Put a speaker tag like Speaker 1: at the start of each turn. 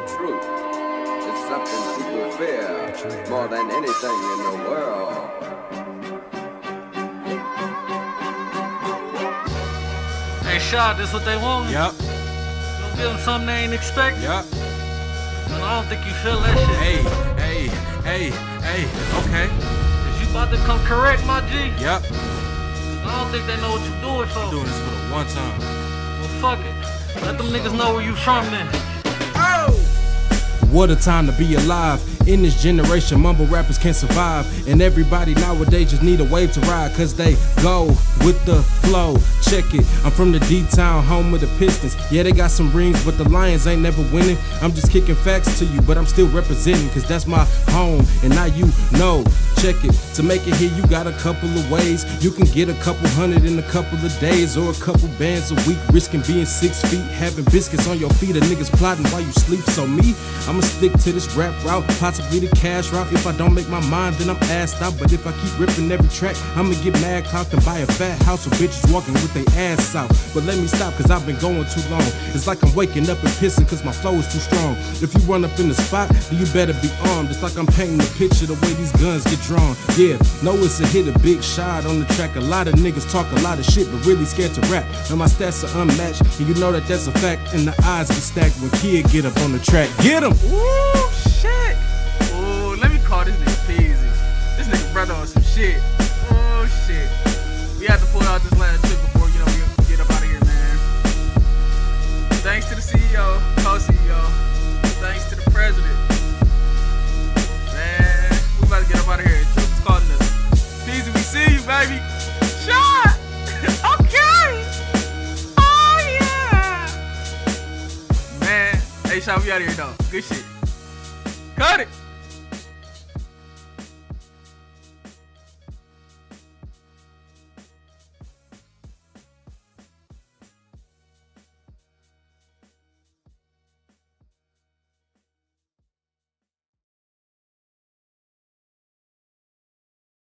Speaker 1: truth. It's something people fear more than anything in the world.
Speaker 2: Hey, Shad, this what they want?
Speaker 3: Yep,
Speaker 2: Don't give them something they ain't expect.
Speaker 3: yep.
Speaker 2: And I don't think you feel that shit.
Speaker 3: Hey, hey, hey, hey. Okay.
Speaker 2: Is you about to come correct, my G?
Speaker 3: Yep.
Speaker 2: I don't think they know what you doing for.
Speaker 3: Doing this for the one time.
Speaker 2: Well, fuck it. Let them niggas know where you from then.
Speaker 3: What a time to be alive. In this generation, mumble rappers can't survive. And everybody nowadays just need a wave to ride, cause they go with the flow. Check it, I'm from the D town, home of the Pistons. Yeah, they got some rings, but the Lions ain't never winning. I'm just kicking facts to you, but I'm still representing, cause that's my home. And now you know. Check it, to make it here, you got a couple of ways. You can get a couple hundred in a couple of days, or a couple bands a week, risking being six feet, having biscuits on your feet. A niggas plotting while you sleep. So, me, I'ma stick to this rap route, possibly the cash route. If I don't make my mind, then I'm assed out. But if I keep ripping every track, I'ma get mad cocked and buy a fat house with bitches walking with their ass out. But let me stop, cause I've been going too long. It's like I'm waking up and pissing, cause my flow is too strong. If you run up in the spot, then you better be armed. It's like I'm painting a picture the way these guns get drawn. Yeah, know it's a hit, a Big Shad on the track. A lot of niggas talk a lot of shit, but really scared to rap. And my stats are unmatched, and you know that that's a fact. And the eyes get stacked when kid get up on the track. Get 'em!
Speaker 2: Shit. Oh, shit. We had to pull out this last trick before, you know, we get up out of here, man. Thanks to the CEO, co-CEO. Thanks to the president. Man, we about to get up out of here. Is calling us. Peasy, we see you, baby. Shad! okay! Oh, yeah! Man, hey, Shad, we out of here, though. Good shit. Cut it!